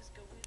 is going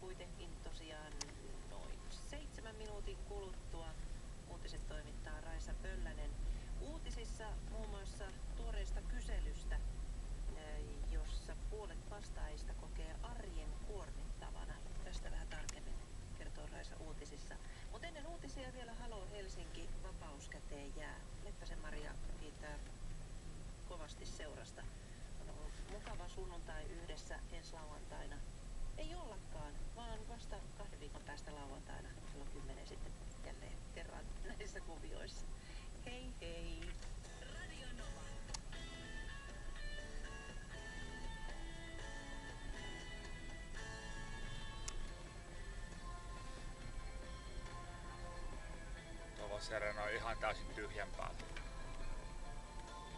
kuitenkin tosiaan noin seitsemän minuutin kuluttua. Uutiset toimittaa Raisa Pöllänen. Uutisissa jää. Leppäsen Maria kiittää kovasti seurasta. On ollut mukava sunnuntai yhdessä ensi lauantaina. Ei ollakaan, vaan vasta kahden viikon päästä lauantaina kello 10 sitten jälleen kerran näissä kuvioissa. Hei hei! Serena on ihan täysin tyhjän päällä.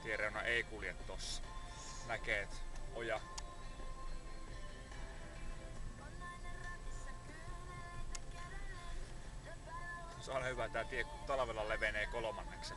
Tiereuna ei kulje tossa. Näkee, oja Se on hyvä, tää tie talvella levenee kolmanneksen.